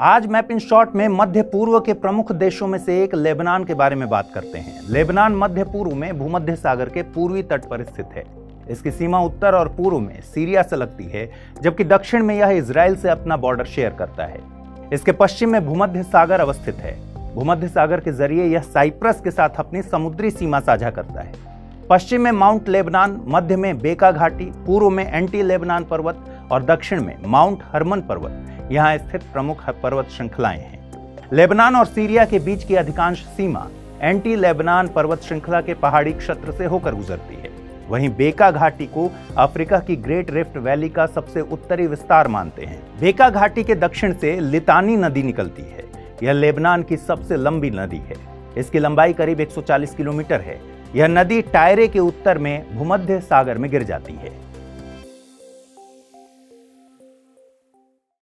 आज map in short में मध्य पूर्व के प्रमुख देशों में से एक लेबनान के बारे में बात करते हैं। लेबनान मध्य पूर्व में भूमध्य सागर के पूर्वी तट पर स्थित है। इसकी सीमा उत्तर और पूर्व में सीरिया से लगती है, जबकि दक्षिण में यह इसराइल से अपना बॉर्डर शेयर करता है। इसके पश्चिम में भूमध्य सागर अवस्थित है। भूमध्य सागर के ज़रिए यह साइप्रस के साथ अपनी समुद्री सीमा साझा करता है। पश्चिम में माउंट लेबनान, मध्य में बेका घाटी, पूर्व में एंटी लेबनान पर्वत और दक्षिण में माउंट हरमन पर्वत। यहाँ स्थित प्रमुख पर्वत श्रृंखलाएँ हैं। लेबनान और सीरिया के बीच की अधिकांश सीमा एंटी लेबनान पर्वत श्रृंखला के पहाड़ी क्षेत्र से होकर गुजरती है। वहीं बेका घाटी को अफ्रीका की ग्रेट रिफ्ट वैली का सबसे उत्तरी विस्तार मानते हैं। बेका घाटी के दक्षिण से लितानी नदी निकलती है। यह लेबनान की सबसे लंबी नदी है। इसकी लंबाई करीब 140 किलोमीटर है। यह नदी टायरे के उत्तर में भूमध्य सागर में गिर जाती है।